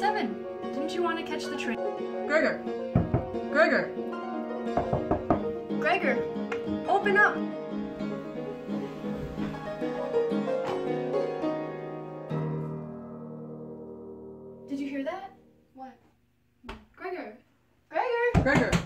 seven. Didn't you want to catch the train? Gregor! Gregor! Gregor, open up! Did you hear that? What? Gregor! Gregor! Gregor!